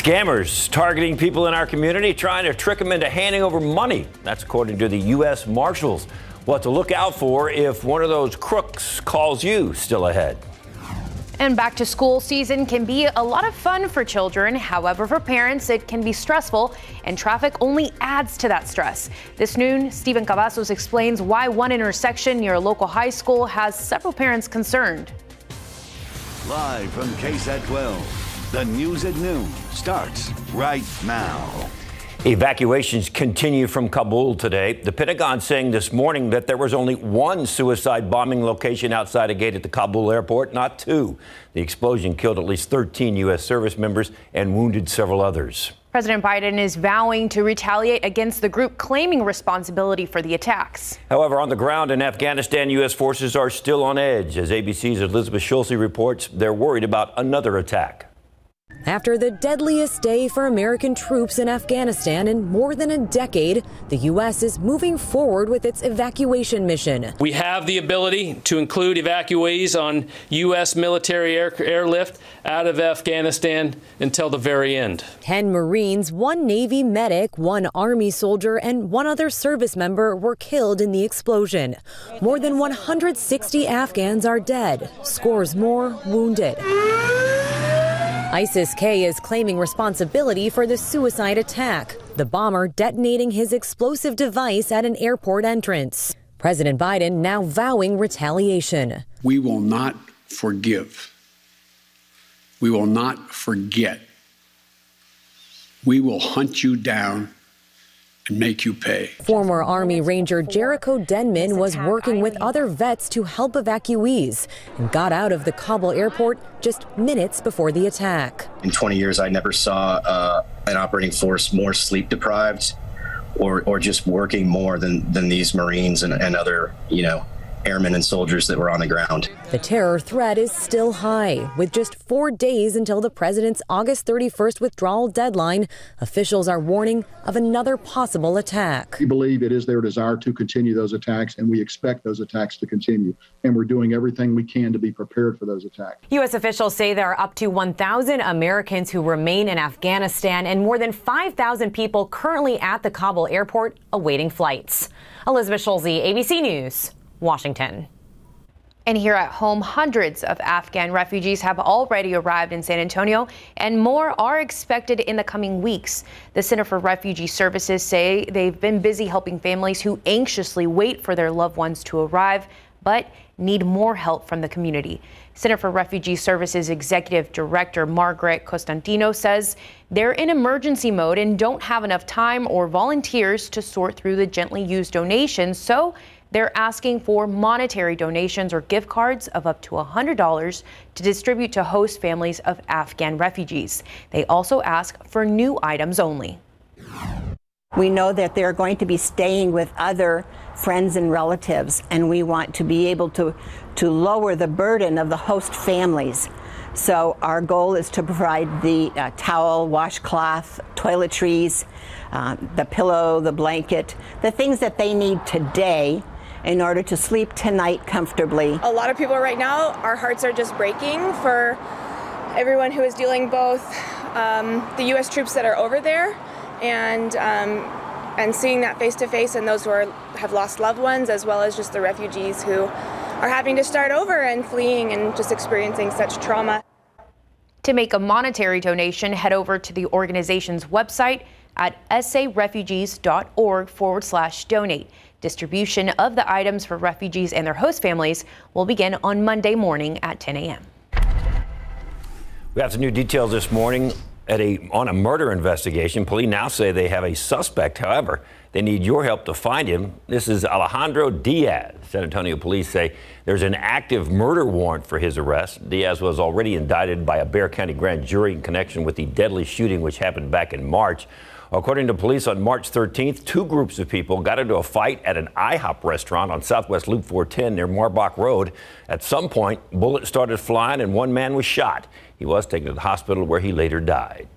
Scammers targeting people in our community, trying to trick them into handing over money. That's according to the U.S. Marshals. What to look out for if one of those crooks calls you still ahead. And back to school season can be a lot of fun for children. However, for parents, it can be stressful, and traffic only adds to that stress. This noon, Stephen Cavazos explains why one intersection near a local high school has several parents concerned. Live from KSAT 12, the news at noon starts right now. Evacuations continue from Kabul today. The Pentagon saying this morning that there was only one suicide bombing location outside a gate at the Kabul airport, not two. The explosion killed at least 13 U.S. service members and wounded several others. President Biden is vowing to retaliate against the group claiming responsibility for the attacks. However, on the ground in Afghanistan, U.S. forces are still on edge. As ABC's Elizabeth Schulze reports, they're worried about another attack. After the deadliest day for American troops in Afghanistan in more than a decade, the U.S. is moving forward with its evacuation mission. We have the ability to include evacuees on U.S. military air airlift out of Afghanistan until the very end. Ten Marines, one Navy medic, one Army soldier, and one other service member were killed in the explosion. More than 160 Afghans are dead, scores more wounded. ISIS K is claiming responsibility for the suicide attack, the bomber detonating his explosive device at an airport entrance. President Biden now vowing retaliation. We will not forgive. We will not forget. We will hunt you down and make you pay. Former Army Ranger Jericho Denman was working with other vets to help evacuees and got out of the Kabul airport just minutes before the attack. In 20 years, I never saw uh, an operating force more sleep deprived or, or just working more than, than these Marines and, and other, you know, airmen and soldiers that were on the ground. The terror threat is still high. With just four days until the president's August 31st withdrawal deadline, officials are warning of another possible attack. We believe it is their desire to continue those attacks, and we expect those attacks to continue. And we're doing everything we can to be prepared for those attacks. U.S. officials say there are up to 1,000 Americans who remain in Afghanistan and more than 5,000 people currently at the Kabul airport awaiting flights. Elizabeth Schulze, ABC News. Washington. And here at home, hundreds of Afghan refugees have already arrived in San Antonio, and more are expected in the coming weeks. The Center for Refugee Services say they've been busy helping families who anxiously wait for their loved ones to arrive, but need more help from the community. Center for Refugee Services Executive Director Margaret Costantino says they're in emergency mode and don't have enough time or volunteers to sort through the gently used donations, so they're asking for monetary donations or gift cards of up to $100 to distribute to host families of Afghan refugees. They also ask for new items only. We know that they're going to be staying with other friends and relatives, and we want to be able to, to lower the burden of the host families. So, our goal is to provide the uh, towel, washcloth, toiletries, uh, the pillow, the blanket, the things that they need today in order to sleep tonight comfortably. A lot of people right now, our hearts are just breaking for everyone who is dealing both um, the U.S. troops that are over there and um, and seeing that face to face and those who are, have lost loved ones as well as just the refugees who are having to start over and fleeing and just experiencing such trauma. To make a monetary donation, head over to the organization's website at sarefugees.org forward slash donate. Distribution of the items for refugees and their host families will begin on Monday morning at 10 a.m. We have some new details this morning at a, on a murder investigation. Police now say they have a suspect. However, they need your help to find him. This is Alejandro Diaz. San Antonio police say there's an active murder warrant for his arrest. Diaz was already indicted by a Bexar County grand jury in connection with the deadly shooting which happened back in March. According to police, on March 13th, two groups of people got into a fight at an IHOP restaurant on Southwest Loop 410 near Marbach Road. At some point, bullets started flying and one man was shot. He was taken to the hospital where he later died.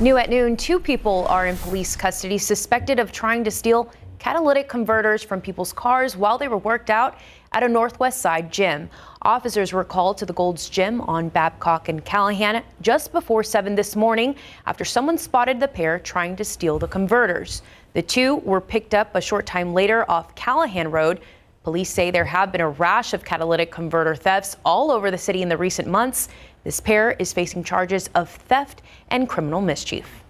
New at noon, two people are in police custody suspected of trying to steal catalytic converters from people's cars while they were worked out at a Northwest Side gym. Officers were called to the Gold's Gym on Babcock and Callahan just before 7 this morning after someone spotted the pair trying to steal the converters. The two were picked up a short time later off Callahan Road. Police say there have been a rash of catalytic converter thefts all over the city in the recent months. This pair is facing charges of theft and criminal mischief.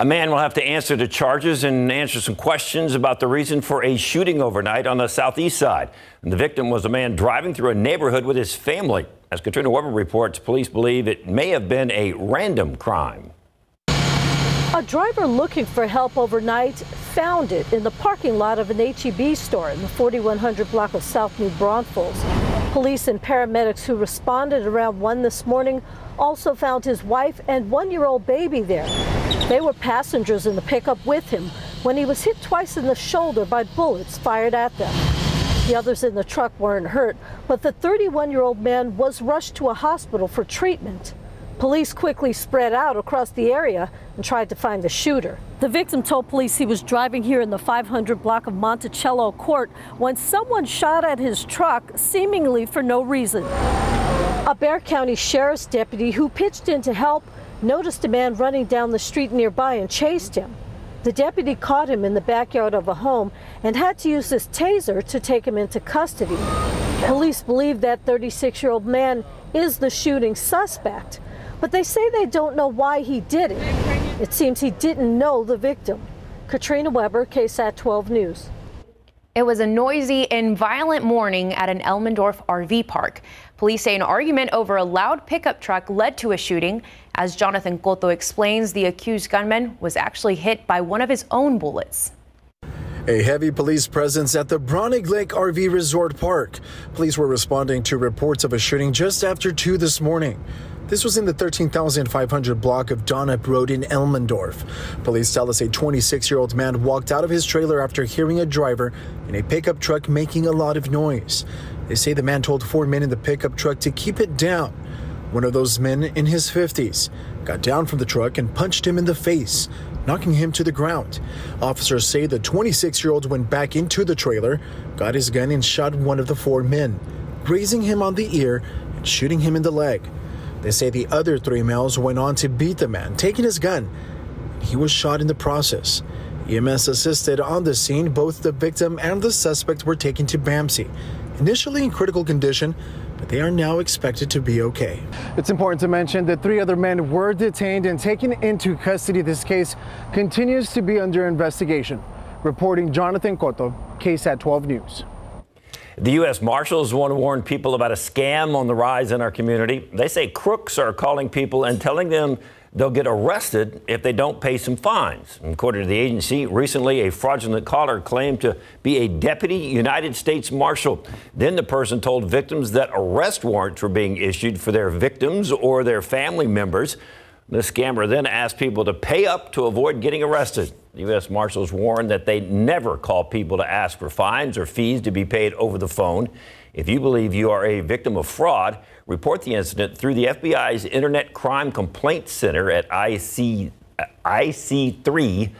A man will have to answer the charges and answer some questions about the reason for a shooting overnight on the southeast side. And the victim was a man driving through a neighborhood with his family. As Katrina Weber reports, police believe it may have been a random crime. A driver looking for help overnight found it in the parking lot of an HEB store in the 4100 block of South New Braunfels. Police and paramedics who responded around 1 this morning also found his wife and one year old baby there. They were passengers in the pickup with him when he was hit twice in the shoulder by bullets fired at them. The others in the truck weren't hurt, but the 31 year old man was rushed to a hospital for treatment. Police quickly spread out across the area and tried to find the shooter. The victim told police he was driving here in the 500 block of Monticello Court when someone shot at his truck, seemingly for no reason. A Bexar County Sheriff's deputy who pitched in to help noticed a man running down the street nearby and chased him. The deputy caught him in the backyard of a home and had to use his taser to take him into custody. Police believe that 36 year old man is the shooting suspect, but they say they don't know why he did it. It seems he didn't know the victim. Katrina Weber, KSAT 12 News. It was a noisy and violent morning at an Elmendorf RV park. Police say an argument over a loud pickup truck led to a shooting. As Jonathan Cotto explains, the accused gunman was actually hit by one of his own bullets. A heavy police presence at the Braunig Lake RV Resort Park. Police were responding to reports of a shooting just after 2 this morning. This was in the 13,500 block of Donop Road in Elmendorf. Police tell us a 26 year old man walked out of his trailer after hearing a driver in a pickup truck making a lot of noise. They say the man told four men in the pickup truck to keep it down. One of those men in his 50s got down from the truck and punched him in the face, knocking him to the ground. Officers say the 26 year old went back into the trailer, got his gun, and shot one of the four men, grazing him on the ear and shooting him in the leg. They say the other three males went on to beat the man, taking his gun. He was shot in the process. EMS assisted on the scene. Both the victim and the suspect were taken to BAMC, initially in critical condition, but they are now expected to be okay. It's important to mention that three other men were detained and taken into custody. This case continues to be under investigation. Reporting Jonathan Cotto, KSAT 12 News. The U.S. Marshals want to warn people about a scam on the rise in our community. They say crooks are calling people and telling them they'll get arrested if they don't pay some fines. According to the agency, recently a fraudulent caller claimed to be a deputy United States Marshal. Then the person told victims that arrest warrants were being issued for their victims or their family members. The scammer then asked people to pay up to avoid getting arrested. U.S. Marshals warn that they never call people to ask for fines or fees to be paid over the phone. If you believe you are a victim of fraud, report the incident through the FBI's Internet Crime Complaint Center at IC, uh, ic3.gov.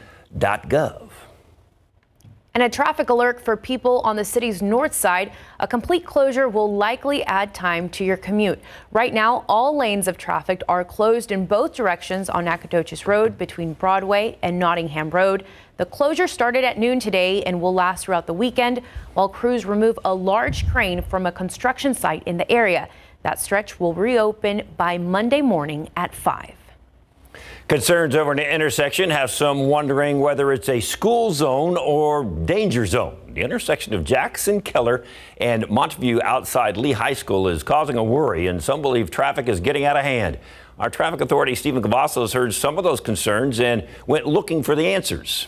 And a traffic alert for people on the city's north side. A complete closure will likely add time to your commute. Right now, all lanes of traffic are closed in both directions on Nacogdoches Road between Broadway and Nottingham Road. The closure started at noon today and will last throughout the weekend while crews remove a large crane from a construction site in the area. That stretch will reopen by Monday morning at 5. Concerns over an intersection have some wondering whether it's a school zone or danger zone. The intersection of Jackson Keller and Montview outside Lee High School is causing a worry, and some believe traffic is getting out of hand. Our traffic authority, Stephen Cavazos, heard some of those concerns and went looking for the answers.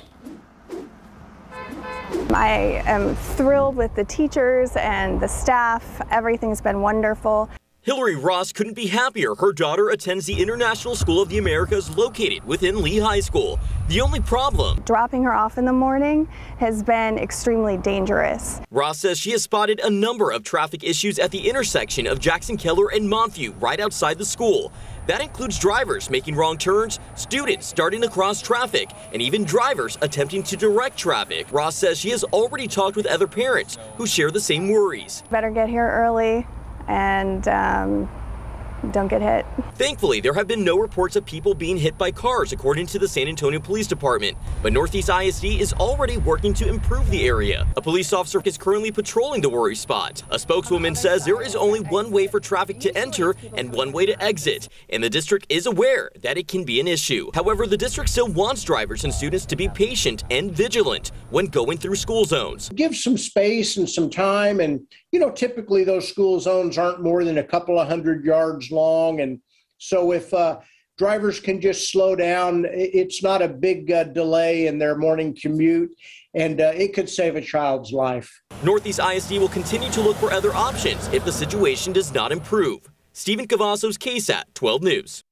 I am thrilled with the teachers and the staff. Everything's been wonderful. Hillary Ross couldn't be happier. Her daughter attends the International School of the Americas located within Lee High School. The only problem dropping her off in the morning has been extremely dangerous. Ross says she has spotted a number of traffic issues at the intersection of Jackson Keller and Montview right outside the school. That includes drivers making wrong turns, students starting to cross traffic, and even drivers attempting to direct traffic. Ross says she has already talked with other parents who share the same worries. Better get here early and um, don't get hit. Thankfully, there have been no reports of people being hit by cars, according to the San Antonio Police Department. But Northeast ISD is already working to improve the area. A police officer is currently patrolling the worry spot. A spokeswoman says there is only one way for traffic to enter and one way to exit, and the district is aware that it can be an issue. However, the district still wants drivers and students to be patient and vigilant when going through school zones. Give some space and some time, and you know, typically those school zones aren't more than a couple of hundred yards long. And so if uh, drivers can just slow down, it's not a big uh, delay in their morning commute, and uh, it could save a child's life. Northeast ISD will continue to look for other options if the situation does not improve. Stephen Cavazos, KSAT 12 News.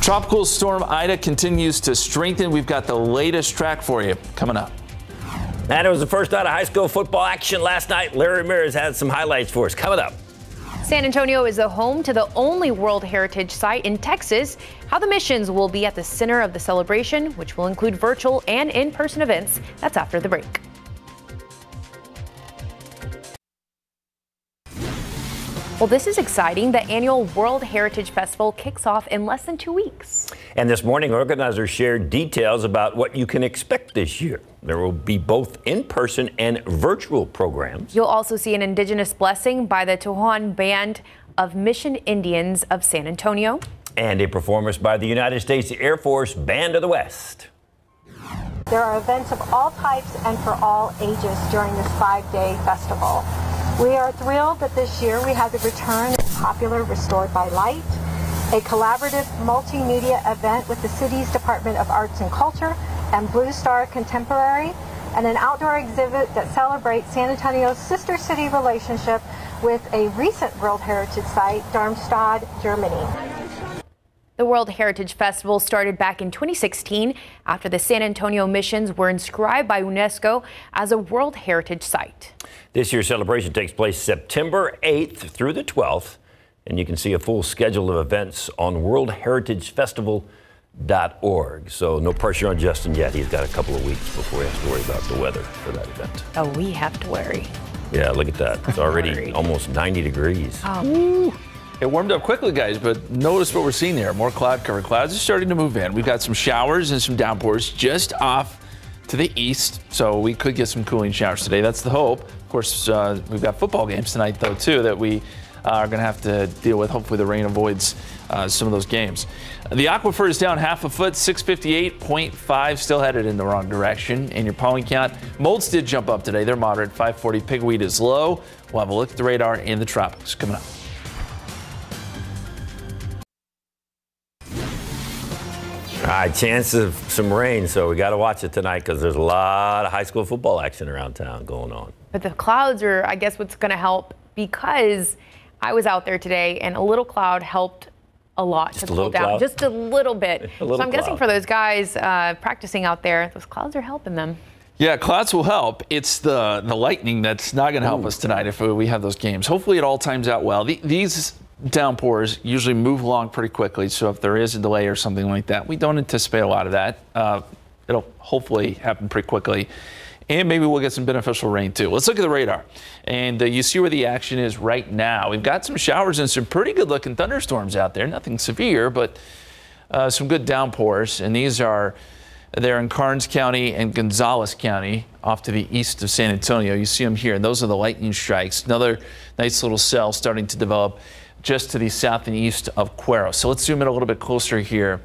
Tropical storm Ida continues to strengthen. We've got the latest track for you coming up. And it was the first night of high school football action last night. Larry Ramirez had some highlights for us. Coming up. San Antonio is the home to the only World Heritage Site in Texas. How the missions will be at the center of the celebration, which will include virtual and in person events. That's after the break. Well, this is exciting. The annual World Heritage Festival kicks off in less than two weeks. And this morning, organizers shared details about what you can expect this year. There will be both in person and virtual programs. You'll also see an indigenous blessing by the Tohono Band of Mission Indians of San Antonio. And a performance by the United States Air Force Band of the West. There are events of all types and for all ages during this five day festival. We are thrilled that this year we have the return of popular Restored by Light, a collaborative multimedia event with the city's Department of Arts and Culture and Blue Star Contemporary, and an outdoor exhibit that celebrates San Antonio's sister city relationship with a recent World Heritage Site, Darmstadt, Germany. The World Heritage Festival started back in 2016 after the San Antonio missions were inscribed by UNESCO as a World Heritage Site. This year's celebration takes place September 8th through the 12th, and you can see a full schedule of events on worldheritagefestival.org. So no pressure on Justin yet. He's got a couple of weeks before he has to worry about the weather for that event. Oh, we have to worry. Yeah, look at that. It's already almost 90 degrees. Oh. It warmed up quickly, guys, but notice what we're seeing there. More cloud cover. Clouds are starting to move in. We've got some showers and some downpours just off to the east, so we could get some cooling showers today. That's the hope. Of course, uh, we've got football games tonight, though, too, that we uh, are going to have to deal with. Hopefully, the rain avoids uh, some of those games. The aquifer is down half a foot, 658.5, still headed in the wrong direction. And your pollen count, molds did jump up today. They're moderate, 540. Pigweed is low. We'll have a look at the radar in the tropics coming up. Right, chance of some rain, so we got to watch it tonight because there's a lot of high school football action around town going on. But the clouds are, I guess, what's going to help because I was out there today and a little cloud helped a lot Just to cool down. cloud? Just a little bit. A little so I'm guessing for those guys uh, practicing out there, those clouds are helping them. Yeah, clouds will help. It's the the lightning that's not going to help us tonight if we have those games. Hopefully, it all times out well. The, these downpours usually move along pretty quickly, so if there is a delay or something like that, we don't anticipate a lot of that. Uh, it'll hopefully happen pretty quickly. And maybe we'll get some beneficial rain too. Let's look at the radar. And uh, you see where the action is right now. We've got some showers and some pretty good looking thunderstorms out there. Nothing severe, but uh, some good downpours. And these are there in Karnes County and Gonzales County off to the east of San Antonio. You see them here. And those are the lightning strikes. Another nice little cell starting to develop just to the south and east of Cuero. So let's zoom in a little bit closer here.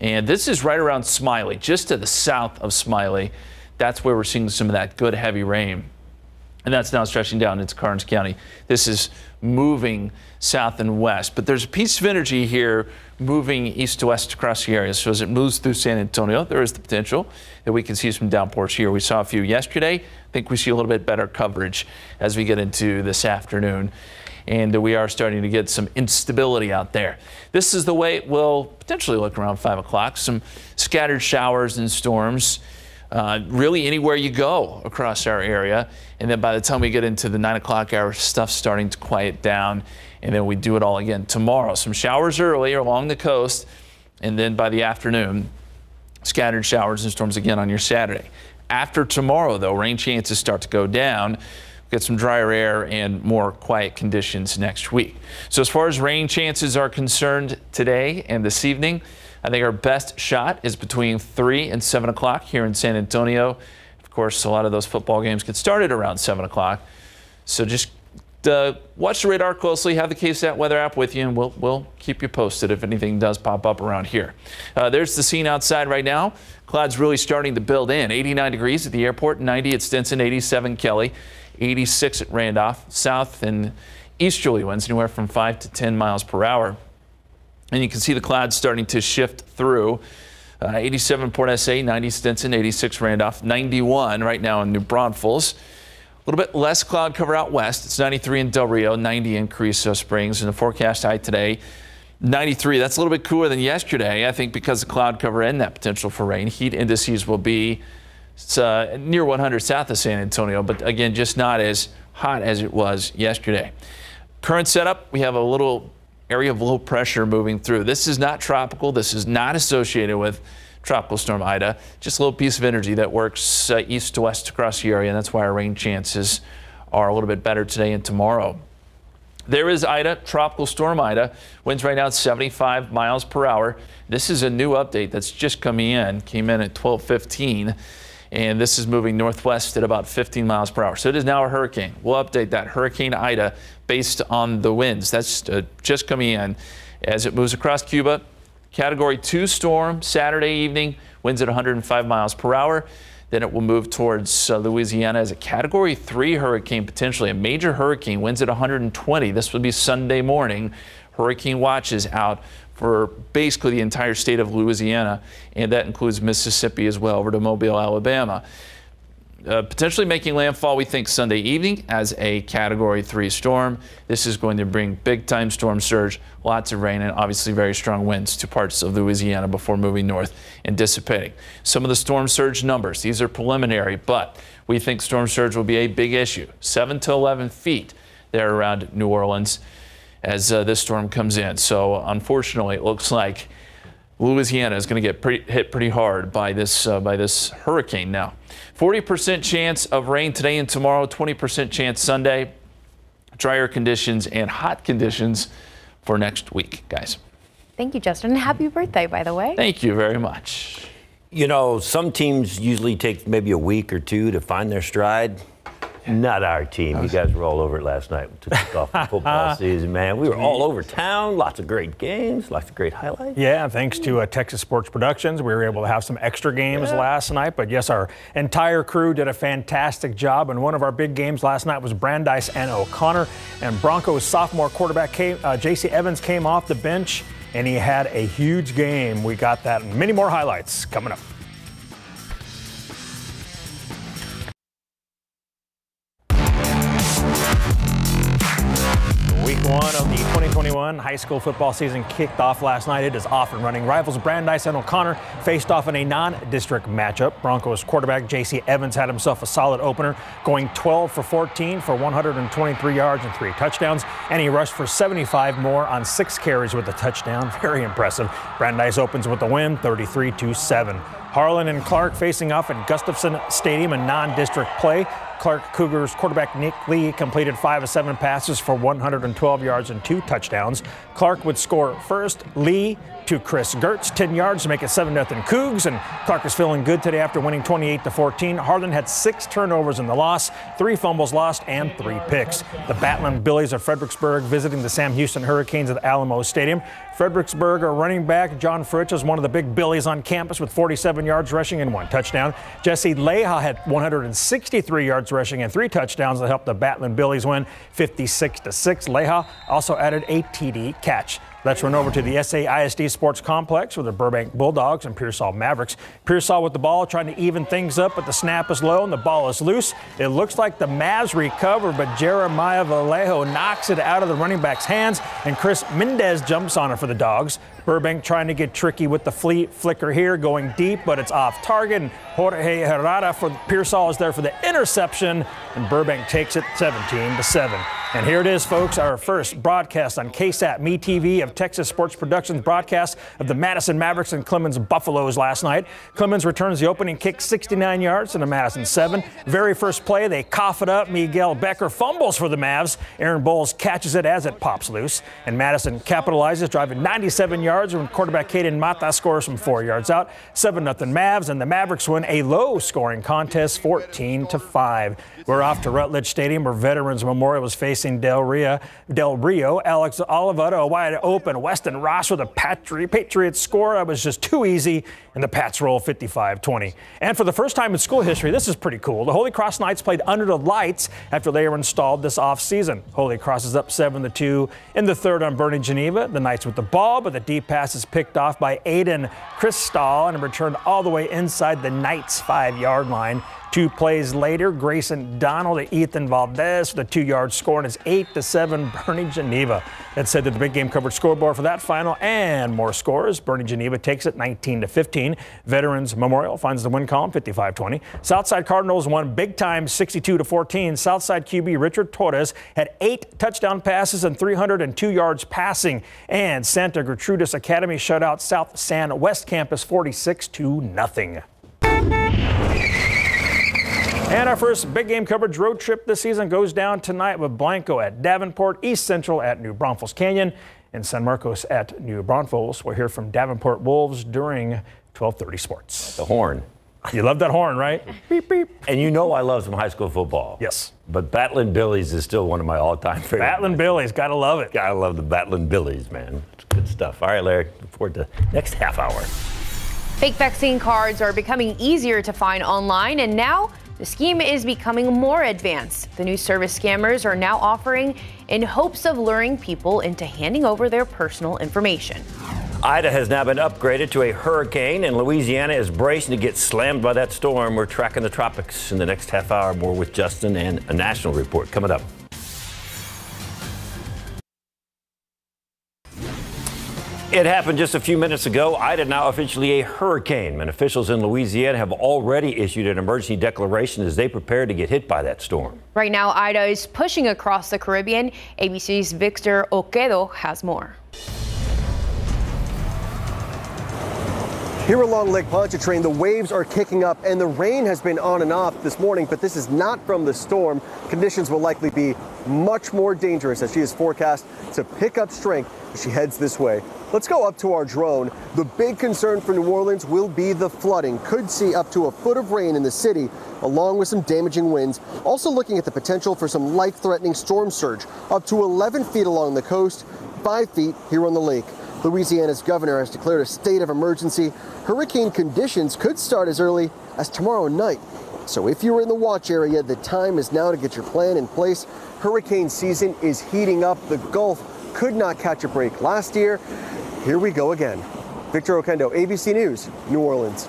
And this is right around Smiley, just to the south of Smiley. That's where we're seeing some of that good heavy rain. And that's now stretching down into Karnes County. This is moving south and west, but there's a piece of energy here moving east to west across the area. So as it moves through San Antonio, there is the potential that we can see some downpours here. We saw a few yesterday. I think we see a little bit better coverage as we get into this afternoon. And we are starting to get some instability out there. This is the way it will potentially look around 5 o'clock. Some scattered showers and storms uh, really anywhere you go across our area. And then by the time we get into the 9 o'clock hour, stuff's starting to quiet down. And then we do it all again tomorrow. Some showers early along the coast. And then by the afternoon, scattered showers and storms again on your Saturday. After tomorrow, though, rain chances start to go down get some drier air and more quiet conditions next week. So as far as rain chances are concerned today and this evening, I think our best shot is between 3 and 7 o'clock here in San Antonio. Of course, a lot of those football games get started around 7 o'clock. So just uh, watch the radar closely, have the KSAT weather app with you, and we'll, we'll keep you posted if anything does pop up around here. Uh, there's the scene outside right now. Clouds really starting to build in. 89 degrees at the airport, 90 at Stinson, 87 Kelly. 86 at Randolph. South and easterly winds anywhere from 5 to 10 miles per hour. And you can see the clouds starting to shift through. Uh, 87 Port SA, 90 Stinson, 86 Randolph, 91 right now in New Braunfels. A little bit less cloud cover out west. It's 93 in Del Rio, 90 in Carrizo Springs. And the forecast high today, 93. That's a little bit cooler than yesterday, I think, because the cloud cover and that potential for rain. Heat indices will be it's uh, near 100 south of San Antonio, but again, just not as hot as it was yesterday. Current setup, we have a little area of low pressure moving through. This is not tropical. This is not associated with Tropical Storm Ida. Just a little piece of energy that works uh, east to west across the area, and that's why our rain chances are a little bit better today and tomorrow. There is Ida, Tropical Storm Ida. Winds right now at 75 miles per hour. This is a new update that's just coming in. Came in at 1215 and this is moving northwest at about 15 miles per hour. So it is now a hurricane. We'll update that Hurricane Ida based on the winds. That's uh, just coming in as it moves across Cuba. Category 2 storm Saturday evening, winds at 105 miles per hour. Then it will move towards uh, Louisiana as a Category 3 hurricane, potentially a major hurricane, winds at 120. This would be Sunday morning. Hurricane watches out for basically the entire state of Louisiana, and that includes Mississippi as well, over to Mobile, Alabama. Uh, potentially making landfall, we think, Sunday evening as a Category 3 storm. This is going to bring big time storm surge, lots of rain, and obviously very strong winds to parts of Louisiana before moving north and dissipating. Some of the storm surge numbers, these are preliminary, but we think storm surge will be a big issue. 7 to 11 feet there around New Orleans as uh, this storm comes in. So unfortunately, it looks like Louisiana is going to get pretty, hit pretty hard by this uh, by this hurricane now. 40% chance of rain today and tomorrow, 20% chance Sunday. Drier conditions and hot conditions for next week, guys. Thank you, Justin. Happy birthday, by the way. Thank you very much. You know, some teams usually take maybe a week or two to find their stride. Not our team. You guys were all over it last night to kick off the football season, man. We were all over town. Lots of great games. Lots of great highlights. Yeah, thanks to uh, Texas Sports Productions, we were able to have some extra games yeah. last night. But yes, our entire crew did a fantastic job. And one of our big games last night was Brandeis and O'Connor. And Broncos sophomore quarterback uh, J.C. Evans came off the bench, and he had a huge game. We got that and many more highlights coming up. One of the 2021 high school football season kicked off last night. It is off and running. Rivals Brandeis and O'Connor faced off in a non-district matchup. Broncos quarterback J.C. Evans had himself a solid opener, going 12 for 14 for 123 yards and three touchdowns, and he rushed for 75 more on six carries with a touchdown. Very impressive. Brandeis opens with the win, 33 to 7. Harlan and Clark facing off at Gustafson Stadium in non-district play. Clark Cougars quarterback Nick Lee completed five of seven passes for 112 yards and two touchdowns. Clark would score first. Lee to Chris Gertz, 10 yards to make it 7 0 Cougs. And Clark is feeling good today after winning 28 to 14. Harlan had six turnovers in the loss, three fumbles lost, and three picks. The Battlin' Billies of Fredericksburg visiting the Sam Houston Hurricanes at Alamo Stadium. Fredericksburg, our running back John Fritz is one of the big Billies on campus with 47 yards rushing and one touchdown. Jesse Leha had 163 yards rushing and three touchdowns that helped the Battlin' Billies win 56 to 6. Leha also added a TD catch. Let's run over to the SAISD Sports Complex with the Burbank Bulldogs and Pearsall Mavericks. Pearsall with the ball trying to even things up, but the snap is low and the ball is loose. It looks like the Mavs recover, but Jeremiah Vallejo knocks it out of the running back's hands, and Chris Mendez jumps on it for the Dogs. Burbank trying to get tricky with the flea flicker here, going deep, but it's off target. And Jorge Herrera for Pearsall is there for the interception, and Burbank takes it 17 to 7. And here it is, folks, our first broadcast on KSAT Me TV of Texas Sports Productions broadcast of the Madison Mavericks and Clemens Buffaloes last night. Clemens returns the opening kick 69 yards to the Madison 7. Very first play, they cough it up. Miguel Becker fumbles for the Mavs. Aaron Bowles catches it as it pops loose. And Madison capitalizes, driving 97 yards when quarterback Caden Mata scores from four yards out. 7 0 Mavs, and the Mavericks win a low scoring contest 14 to 5. We're off to Rutledge Stadium where Veterans Memorial was facing Del Rio. Del Rio. Alex Oliveto wide open. Weston Ross with a Patri- Patriots score. That was just too easy, and the Pats roll 55-20. And for the first time in school history, this is pretty cool. The Holy Cross Knights played under the lights after they were installed this offseason. Holy Cross is up 7-2 in the third on Boerne Geneva. The Knights with the ball, but the deep pass is picked off by Aiden Christal and returned all the way inside the Knights' five-yard line. Two plays later, Grayson Donald to Ethan Valdez with a two-yard score, and it's eight to seven. Boerne Geneva. That said to the big game coverage scoreboard for that final and more scores. Boerne Geneva takes it 19 to 15. Veterans Memorial finds the win column 55-20. Southside Cardinals won big time 62 to 14. Southside QB Richard Torres had eight touchdown passes and 302 yards passing, and Santa Gertrudis Academy shut out South San West Campus 46 to nothing. And our first big game coverage road trip this season goes down tonight with Blanco at Davenport, East Central at New Braunfels Canyon, and San Marcos at New Braunfels. We'll hear from Davenport Wolves during 1230 Sports. The horn. You love that horn, right? beep, beep. And you know I love some high school football. Yes. But Battlin' Billies is still one of my all-time favorites. Battlin' Billies, gotta love it. Gotta love the Battlin' Billies, man. It's good stuff. All right, Larry, look forward to next half hour. Fake vaccine cards are becoming easier to find online, and now the scheme is becoming more advanced. The new service scammers are now offering in hopes of luring people into handing over their personal information. Ida has now been upgraded to a hurricane, and Louisiana is bracing to get slammed by that storm. We're tracking the tropics in the next half hour. More with Justin and a national report coming up. It happened just a few minutes ago. Ida now officially a hurricane, and officials in Louisiana have already issued an emergency declaration as they prepare to get hit by that storm. Right now, Ida is pushing across the Caribbean. ABC's Victor Oquendo has more. Here along Lake Pontchartrain, the waves are kicking up and the rain has been on and off this morning, but this is not from the storm. Conditions will likely be much more dangerous as she is forecast to pick up strength as she heads this way. Let's go up to our drone. The big concern for New Orleans will be the flooding. Could see up to a foot of rain in the city, along with some damaging winds. Also looking at the potential for some life-threatening storm surge, up to 11 feet along the coast, 5 feet here on the lake. Louisiana's governor has declared a state of emergency. Hurricane conditions could start as early as tomorrow night. So if you're in the watch area, the time is now to get your plan in place. Hurricane season is heating up. The Gulf could not catch a break last year. Here we go again. Victor Oquendo, ABC News, New Orleans.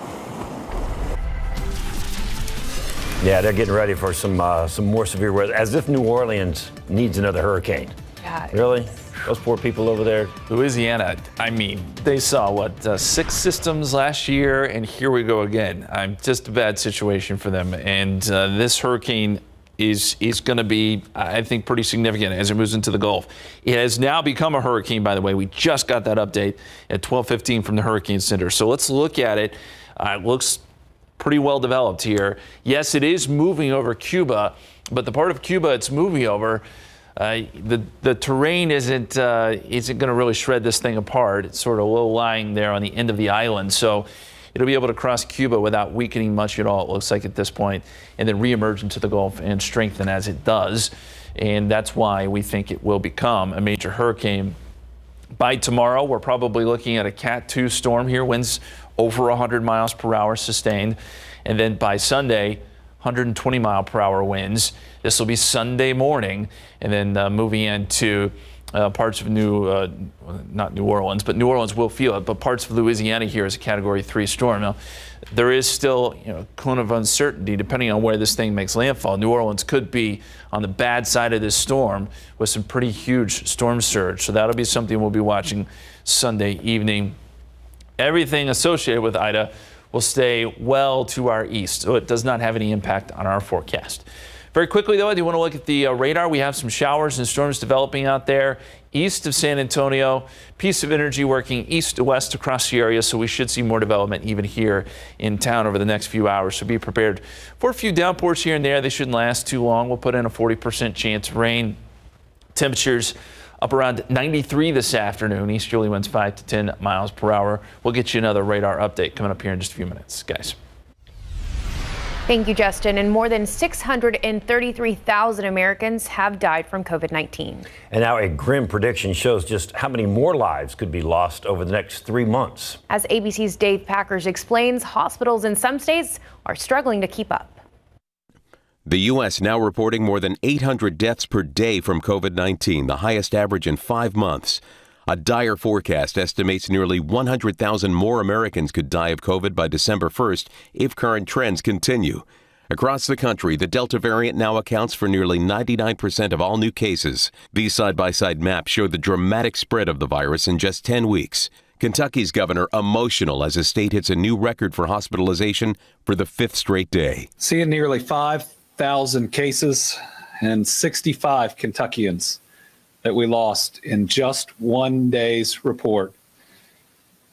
Yeah, they're getting ready for some uh, some more severe weather, as if New Orleans needs another hurricane. Yeah. Really? Those poor people over there. Louisiana, I mean, they saw what uh, six systems last year, and here we go again. I'm just a bad situation for them, and uh, this hurricane is is going to be, I think, pretty significant as it moves into the Gulf. It has now become a hurricane, by the way. We just got that update at 12:15 from the Hurricane Center. So let's look at it. Uh, it looks pretty well developed here. Yes, it is moving over Cuba, but the part of Cuba it's moving over. Uh, the the terrain isn't uh, isn't going to really shred this thing apart. It's sort of low lying there on the end of the island, so it'll be able to cross Cuba without weakening much at all. It looks like at this point, and then reemerge into the Gulf and strengthen as it does, and that's why we think it will become a major hurricane. By tomorrow, we're probably looking at a Cat 2 storm here, winds over 100 miles per hour sustained, and then by Sunday. 120 mile per hour winds. This will be Sunday morning, and then uh, moving into uh, parts of New, uh, not New Orleans, but New Orleans will feel it, but parts of Louisiana here is a Category 3 storm. Now, there is still you know, a cone of uncertainty depending on where this thing makes landfall. New Orleans could be on the bad side of this storm with some pretty huge storm surge, so that'll be something we'll be watching Sunday evening. Everything associated with Ida will stay well to our east, so it does not have any impact on our forecast. Very quickly, though, I do want to look at the uh, radar. We have some showers and storms developing out there east of San Antonio. Piece of energy working east to west across the area, so we should see more development even here in town over the next few hours. So be prepared for a few downpours here and there. They shouldn't last too long. We'll put in a 40% chance of rain. Temperatures up around 93 this afternoon. Easterly winds 5 to 10 miles per hour. We'll get you another radar update coming up here in just a few minutes, guys. Thank you, Justin. And more than 633,000 Americans have died from COVID 19. And now a grim prediction shows just how many more lives could be lost over the next three months. As ABC's Dave Packers explains, hospitals in some states are struggling to keep up. The U.S. now reporting more than 800 deaths per day from COVID 19, the highest average in five months. A dire forecast estimates nearly 100,000 more Americans could die of COVID by December 1st if current trends continue. Across the country, the Delta variant now accounts for nearly 99% of all new cases. These side by side maps show the dramatic spread of the virus in just 10 weeks. Kentucky's governor emotional as his state hits a new record for hospitalization for the fifth straight day. Seeing nearly 5,000 cases and 65 Kentuckians that we lost in just one day's report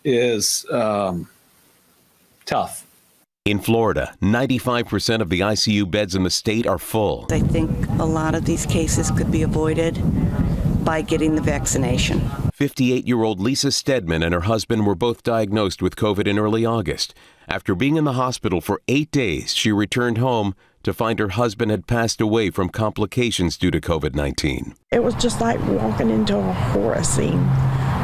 is um, tough. In Florida, 95% of the ICU beds in the state are full. I think a lot of these cases could be avoided by getting the vaccination. 58 year old Lisa Stedman and her husband were both diagnosed with COVID in early August. After being in the hospital for eight days, she returned home to find her husband had passed away from complications due to COVID 19. It was just like walking into a horror scene.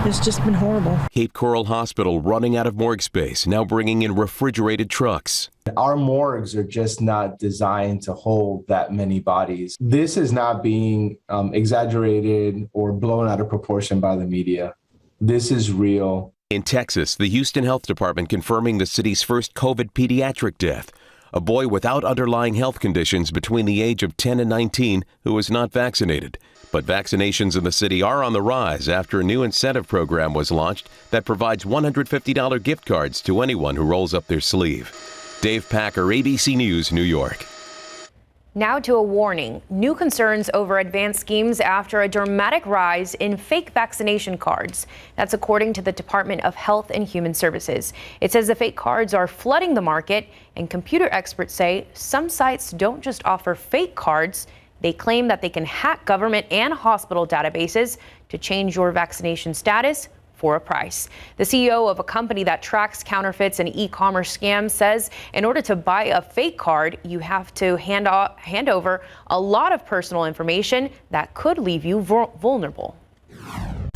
It's just been horrible. Cape Coral Hospital running out of morgue space, now bringing in refrigerated trucks. Our morgues are just not designed to hold that many bodies. This is not being um, exaggerated or blown out of proportion by the media. This is real. In Texas, the Houston Health Department confirming the city's first COVID pediatric death a boy without underlying health conditions between the age of 10 and 19 who was not vaccinated. But vaccinations in the city are on the rise after a new incentive program was launched that provides $150 gift cards to anyone who rolls up their sleeve. Dave Packer, ABC News, New York. Now to a warning. New concerns over advanced schemes after a dramatic rise in fake vaccination cards. That's according to the Department of Health and Human Services. It says the fake cards are flooding the market, and computer experts say some sites don't just offer fake cards. They claim that they can hack government and hospital databases to change your vaccination status for a price. The CEO of a company that tracks counterfeits and e-commerce scams says in order to buy a fake card, you have to hand, off, hand over a lot of personal information that could leave you vulnerable.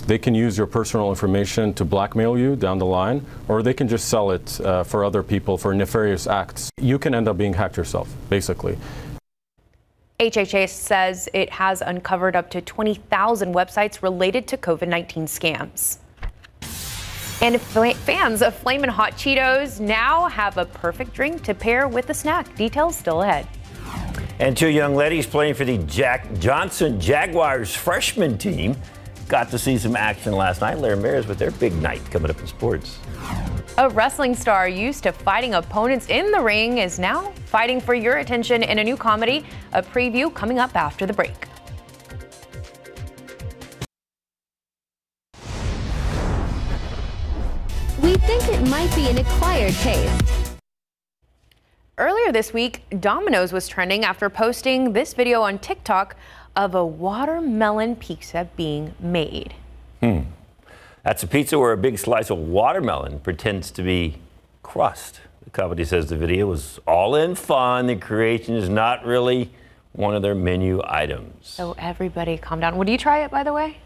They can use your personal information to blackmail you down the line, or they can just sell it uh, for other people for nefarious acts. You can end up being hacked yourself, basically. HHS says it has uncovered up to 20,000 websites related to COVID 19 scams. And fans of Flamin' Hot Cheetos now have a perfect drink to pair with the snack. Details still ahead. And two young ladies playing for the Jack Johnson Jaguars freshman team got to see some action last night. Larry Ramirez with their big night coming up in sports. A wrestling star used to fighting opponents in the ring is now fighting for your attention in a new comedy. A preview coming up after the break. Think it might be an acquired taste. Earlier this week, Domino's was trending after posting this video on TikTok of a watermelon pizza being made. Hmm. That's a pizza where a big slice of watermelon pretends to be crust. The company says the video was all in fun. The creation is not really one of their menu items. So everybody calm down. Would you try it, by the way?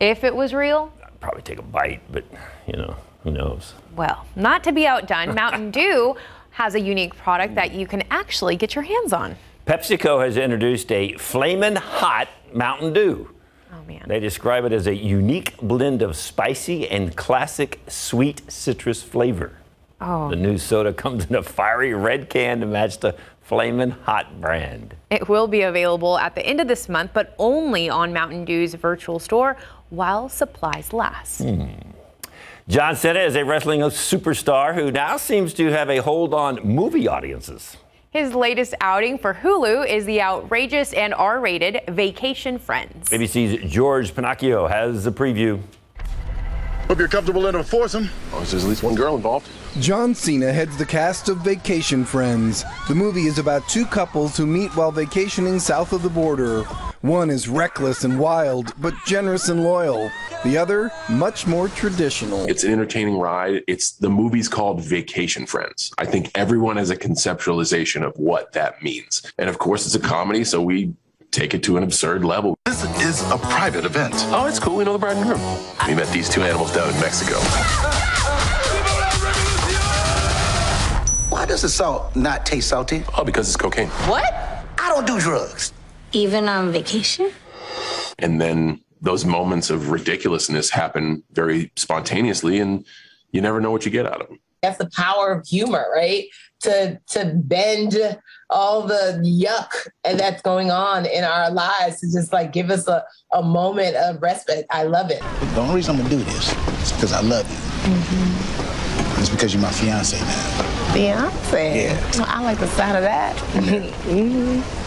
If it was real? I'd probably take a bite, but you know. Who knows? Well, not to be outdone, Mountain Dew has a unique product that you can actually get your hands on. PepsiCo has introduced a flamin' hot Mountain Dew. Oh man. They describe it as a unique blend of spicy and classic sweet citrus flavor. Oh. The new soda comes in a fiery red can to match the Flamin' Hot brand. It will be available at the end of this month, but only on Mountain Dew's virtual store while supplies last. Hmm. John Cena is a wrestling superstar who now seems to have a hold on movie audiences. His latest outing for Hulu is the outrageous and R rated Vacation Friends. ABC's George Pennacchio has a preview. Hope you're comfortable in a foursome. Oh, there's at least one girl involved. John Cena heads the cast of Vacation Friends. The movie is about two couples who meet while vacationing south of the border. One is reckless and wild, but generous and loyal. The other, much more traditional. It's an entertaining ride. It's the movie's called Vacation Friends. I think everyone has a conceptualization of what that means. And of course, it's a comedy, so we take it to an absurd level. This is a private event. Oh, it's cool. We know the bride and groom. We met these two animals down in Mexico. Why does the salt not taste salty? Oh, because it's cocaine. What? I don't do drugs. Even on vacation? And then those moments of ridiculousness happen very spontaneously, and you never know what you get out of them. That's the power of humor, right? To to bend all the yuck that's going on in our lives to just like give us a, a moment of respite. I love it. The only reason I'm gonna do this is because I love you. Mm-hmm. It's because you're my fiance now. Fiance? Yeah. Well, I like the sound of that. mm-hmm.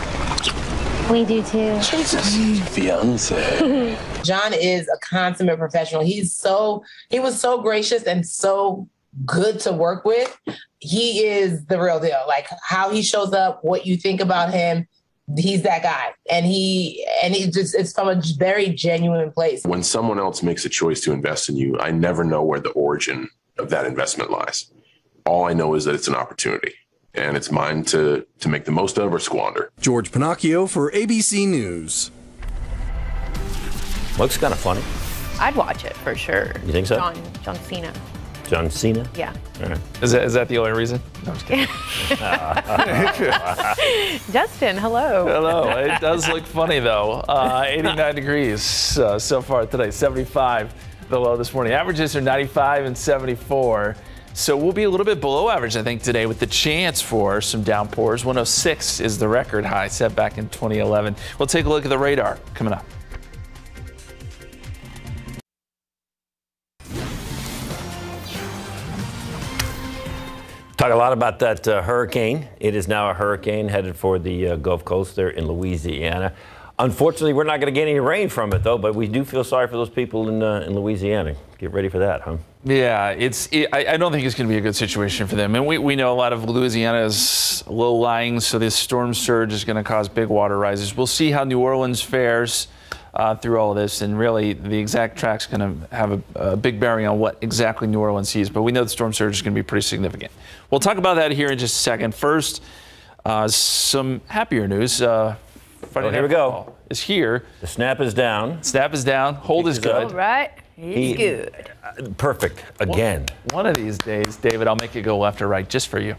We do too. Jesus, fiance. John is a consummate professional. He's so he was so gracious and so good to work with. He is the real deal. Like how he shows up, what you think about him, he's that guy. And he and he just it's from a very genuine place. When someone else makes a choice to invest in you, I never know where the origin of that investment lies. All I know is that it's an opportunity and it's mine to to make the most of or squander. George Pennacchio for ABC News. Looks kind of funny. I'd watch it for sure. You think so? John, John Cena. John Cena? Yeah. All right. Is that, is that the only reason? No, I'm just kidding. Justin, hello. Hello. It does look funny though. Uh, 89 degrees uh, so far today. 75 the low this morning. Averages are 95 and 74. So we'll be a little bit below average, I think, today with the chance for some downpours. 106 is the record high set back in 2011. We'll take a look at the radar coming up. Talk a lot about that uh, hurricane. It is now a hurricane headed for the uh, Gulf Coast there in Louisiana. Unfortunately, we're not going to get any rain from it, though, but we do feel sorry for those people in, uh, in Louisiana. Get ready for that, huh? Yeah, it's. It, I, I, don't think it's going to be a good situation for them. And we, we know a lot of Louisiana is low lying, so this storm surge is going to cause big water rises. We'll see how New Orleans fares uh, through all of this, and really the exact track's going to have a, a, big bearing on what exactly New Orleans sees. But we know the storm surge is going to be pretty significant. We'll talk about that here in just a second. First, uh, some happier news. Uh, Friday oh, here we go. Is here. The snap is down. Snap is down. Hold is good. All right. He's he, good. Uh, perfect. Again. One, one, of these days, David, I'll make it go left or right just for you.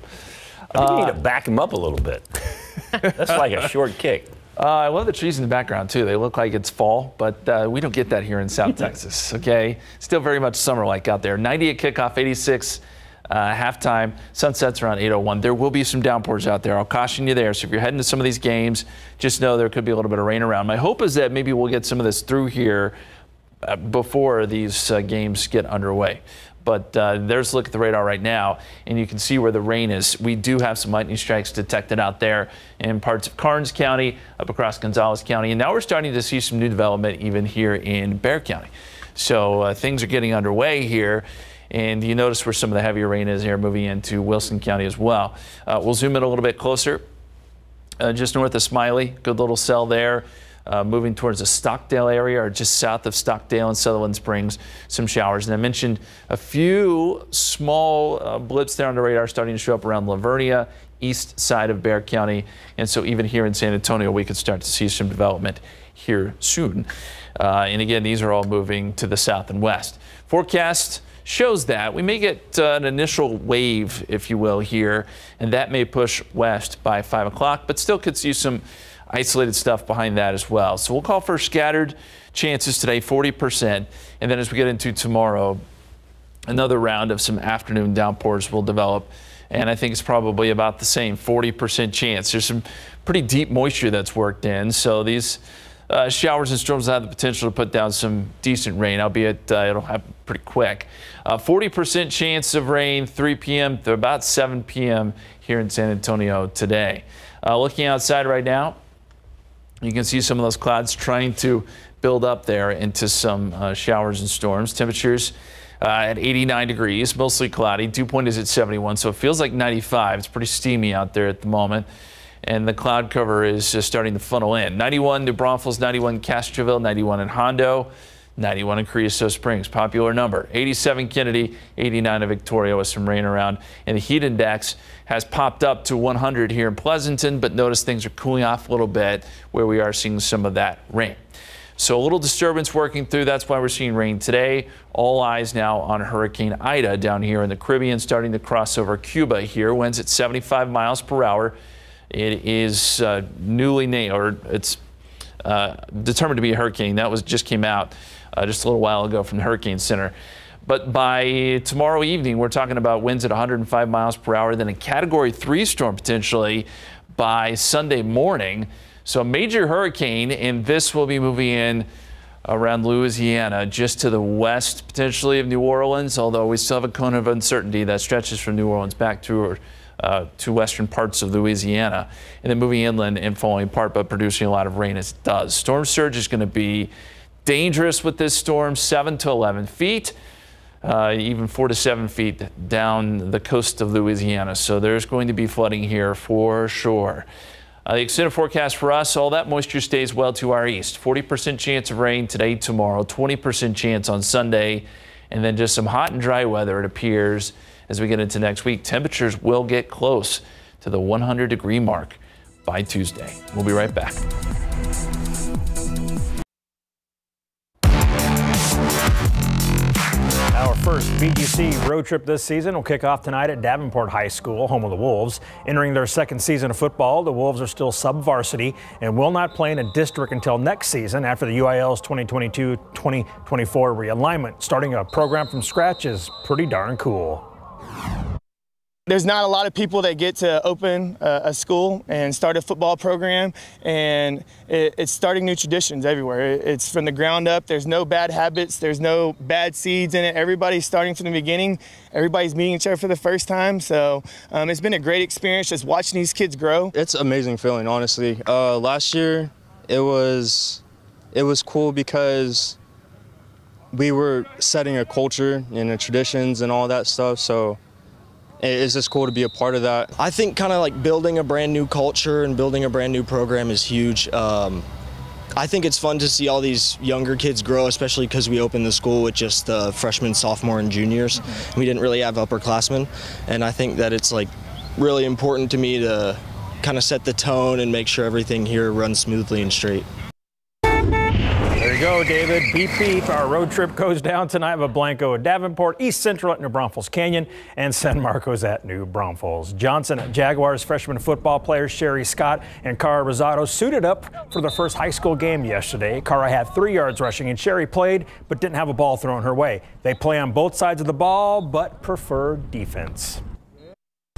I think uh, you need to back him up a little bit. That's like a short kick. Uh, I love the trees in the background too. They look like it's fall, but uh, we don't get that here in South Texas. Okay, still very much summer-like out there. 90 at kickoff, 86 uh, halftime. Sunsets around 8:01. There will be some downpours out there. I'll caution you there. So if you're heading to some of these games, just know there could be a little bit of rain around. My hope is that maybe we'll get some of this through here uh, before these uh, games get underway. But uh, there's a look at the radar right now, and you can see where the rain is. We do have some lightning strikes detected out there in parts of Karnes County, up across Gonzales County, and now we're starting to see some new development even here in Bexar County. So uh, things are getting underway here. And you notice where some of the heavier rain is here moving into Wilson County as well. Uh, we'll zoom in a little bit closer. Uh, just north of Smiley, good little cell there. Uh, moving towards the Stockdale area or just south of Stockdale and Sutherland Springs, some showers. And I mentioned a few small uh, blips there on the radar starting to show up around La Vernia, east side of Bexar County. And so even here in San Antonio, we could start to see some development here soon. Uh, and again, these are all moving to the south and west. Forecast shows that. We may get uh, an initial wave, if you will, here, and that may push west by 5 o'clock, but still could see some isolated stuff behind that as well. So we'll call for scattered chances today, 40%. And then as we get into tomorrow, another round of some afternoon downpours will develop. And I think it's probably about the same 40% chance. There's some pretty deep moisture that's worked in. So these uh, showers and storms have the potential to put down some decent rain, albeit uh, it'll happen pretty quick. 40% uh, chance of rain 3 p.m. to about 7 p.m. here in San Antonio today. Uh, looking outside right now, you can see some of those clouds trying to build up there into some uh, showers and storms. Temperatures uh, at 89 degrees, mostly cloudy. Dew point is at 71, so it feels like 95. It's pretty steamy out there at the moment. And the cloud cover is just starting to funnel in. 91 New Braunfels, 91 Castroville, 91 in Hondo. 91 in Carrizo Springs, popular number. 87 Kennedy, 89 in Victoria with some rain around. And the heat index has popped up to 100 here in Pleasanton, but notice things are cooling off a little bit where we are seeing some of that rain. So a little disturbance working through. That's why we're seeing rain today. All eyes now on Hurricane Ida down here in the Caribbean, starting to cross over Cuba here. Winds at 75 miles per hour. It is uh, newly named, or it's uh, determined to be a hurricane. That was just came out uh, just a little while ago from the Hurricane Center. But by tomorrow evening, we're talking about winds at 105 miles per hour, then a Category 3 storm potentially by Sunday morning. So a major hurricane, and this will be moving in around Louisiana, just to the west potentially of New Orleans, although we still have a cone of uncertainty that stretches from New Orleans back to uh, to western parts of Louisiana, and then moving inland and falling apart, but producing a lot of rain as it does. Storm surge is going to be dangerous with this storm, 7 to 11 feet. Uh, even four to seven feet down the coast of Louisiana. So there's going to be flooding here for sure. Uh, the extended forecast for us, all that moisture stays well to our east. 40% chance of rain today, tomorrow, 20% chance on Sunday, and then just some hot and dry weather, it appears, as we get into next week. Temperatures will get close to the 100 degree mark by Tuesday. We'll be right back. First BGC road trip this season will kick off tonight at Davenport High School, home of the Wolves. Entering their second season of football, the Wolves are still sub-varsity and will not play in a district until next season after the UIL's 2022-2024 realignment. Starting a program from scratch is pretty darn cool. There's not a lot of people that get to open a, school and start a football program, and it, it's starting new traditions everywhere. It's from the ground up. There's no bad habits. There's no bad seeds in it. Everybody's starting from the beginning. Everybody's meeting each other for the first time. So um, it's been a great experience just watching these kids grow. It's amazing feeling, honestly. Uh, last year, it was it was cool because we were setting a culture and the traditions and all that stuff. So it's this cool to be a part of that. I think kind of like building a brand new culture and building a brand new program is huge. Um, I think it's fun to see all these younger kids grow, especially because we opened the school with just uh, freshmen, sophomore, and juniors. We didn't really have upperclassmen, and I think that it's like really important to me to kind of set the tone and make sure everything here runs smoothly and straight go, David. Beep, beep. Our road trip goes down tonight with Blanco at Davenport, East Central at New Braunfels Canyon, and San Marcos at New Braunfels. Johnson Jaguars freshman football players Sherry Scott and Cara Rosado suited up for their first high school game yesterday. Cara had three yards rushing, and Sherry played but didn't have a ball thrown her way. They play on both sides of the ball but prefer defense.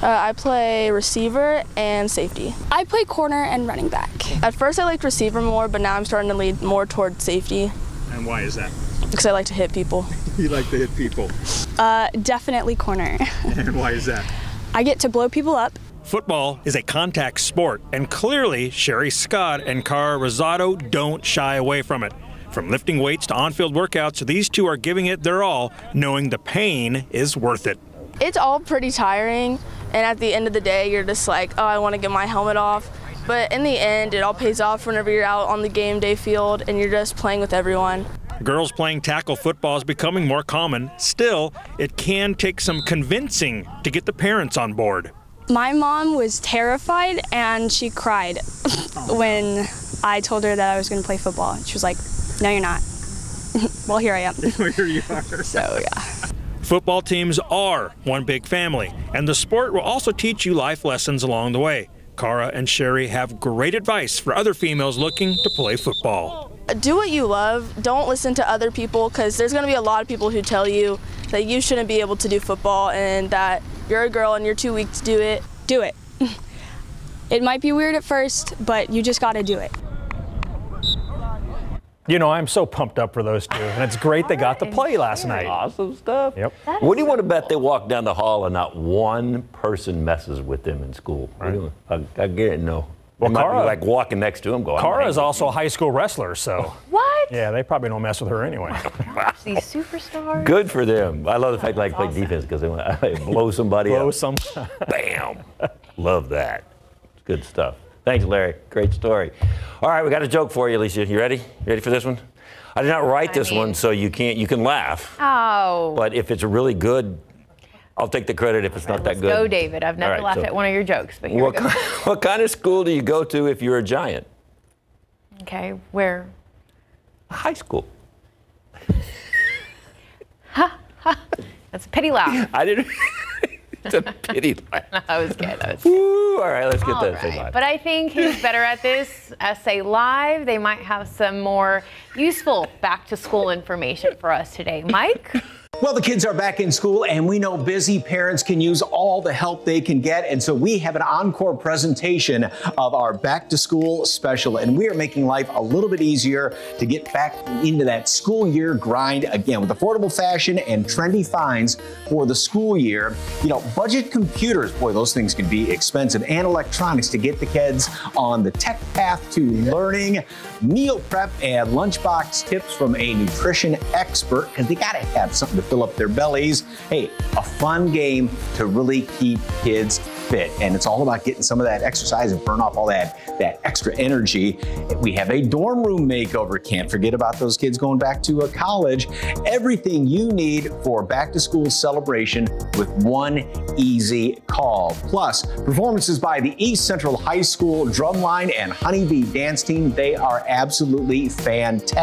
Uh, I play receiver and safety. I play corner and running back. At first I liked receiver more, but now I'm starting to lead more toward safety. And why is that? Because I like to hit people. you like to hit people? Uh, definitely corner. and why is that? I get to blow people up. Football is a contact sport, and clearly Sherry Scott and Cara Rosado don't shy away from it. From lifting weights to on-field workouts, these two are giving it their all, knowing the pain is worth it. It's all pretty tiring, and at the end of the day, you're just like, oh, I want to get my helmet off. But in the end, it all pays off whenever you're out on the game day field and you're just playing with everyone. Girls playing tackle football is becoming more common. Still, it can take some convincing to get the parents on board. My mom was terrified and she cried when I told her that I was going to play football. She was like, No, you're not. well, here I am. here you are. So, yeah. Football teams are one big family, and the sport will also teach you life lessons along the way. Cara and Sherry have great advice for other females looking to play football. Do what you love. Don't listen to other people because there's going to be a lot of people who tell you that you shouldn't be able to do football and that you're a girl and you're too weak to do it. Do it. it might be weird at first, but you just got to do it. You know, I'm so pumped up for those two, and it's great they got to play last night. Awesome stuff. Yep. What do you want to bet they walk down the hall and not one person messes with them in school? Really? I, I get it. No. Well, They Cara- like walking next to him, going. Cara is also a high school wrestler, so. What? Yeah, they probably don't mess with her anyway. These superstars. Good for them. I love the fact they like play defense because they, want- they blow somebody Blow up. some. Bam. love that. It's good stuff. Thanks, Larry. Great story. All right, we got a joke for you, Alicia. You ready? You ready for this one? I did not write this one, so you can't. You can laugh, Oh. but if it's really good, I'll take the credit. If it's not that good, Go, David. I've never right, laughed so- at one of your jokes, but here What, we go. ki- what kind of school do you go to if you're a giant? Okay, where? High school. Ha, ha. That's a pity laugh. I didn't. it's a pity laugh. that was good. That was Woo, all right, let's get All that thing right, live. But I think he's better at this? SA Live. They might have some more useful back to school information for us today. Mike? Well, the kids are back in school, and we know busy parents can use all the help they can get. And so we have an encore presentation of our back to school special. And we are making life a little bit easier to get back into that school year grind again with affordable fashion and trendy finds for the school year. You know, budget computers, boy, those things can be expensive, and electronics to get the kids on the tech path to learning, meal prep, and lunchbox tips from a nutrition expert because they got to have something to fill up their bellies. Hey, a fun game to really keep kids fit. And it's all about getting some of that exercise and burn off all that, that extra energy. We have a dorm room makeover. Can't forget about those kids going back to a college. Everything you need for back to school celebration with one easy call. Plus, performances by the East Central High School Drumline and Honeybee Dance Team. They are absolutely fantastic.